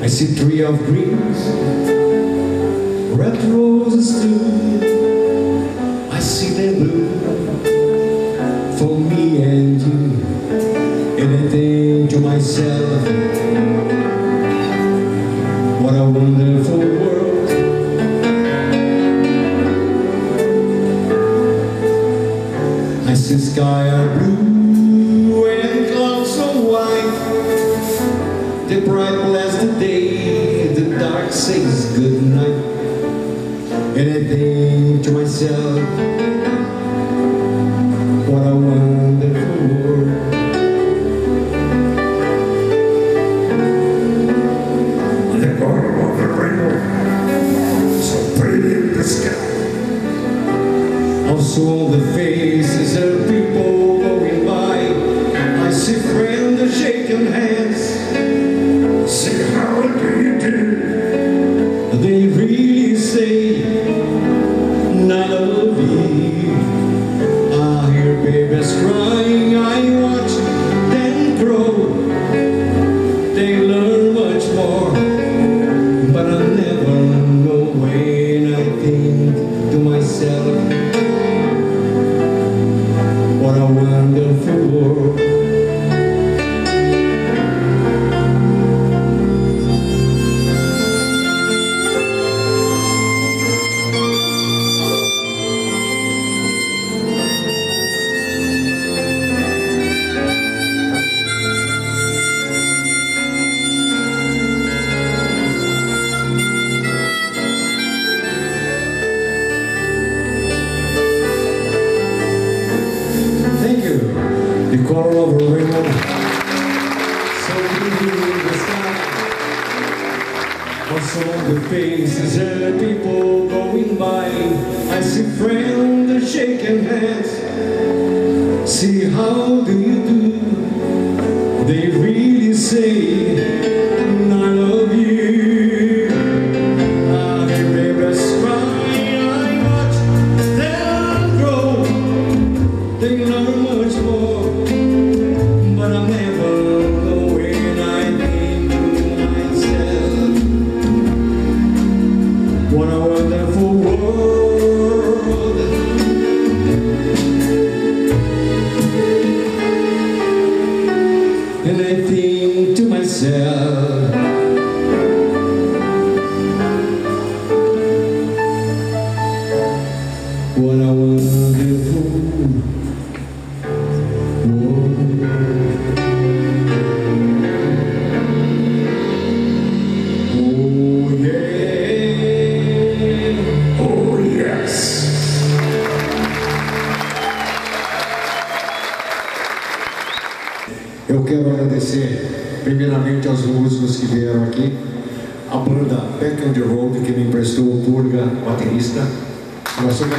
I see tree of greens, red roses too. I see them blue for me and you. And I think to myself, See sky are blue and clouds are white. The bright bless the day, the dark says good night. And I think to myself, Also on the faces of people The of a rainbow. So beautiful in the sky. Also the faces of people going by. I see friends shaking hands. See how do you do? They really say, And I think to myself, what a wonderful Oh Eu quero agradecer primeiramente aos músicos que vieram aqui, a banda Back on the Road que me emprestou o Purga, baterista. Nós somos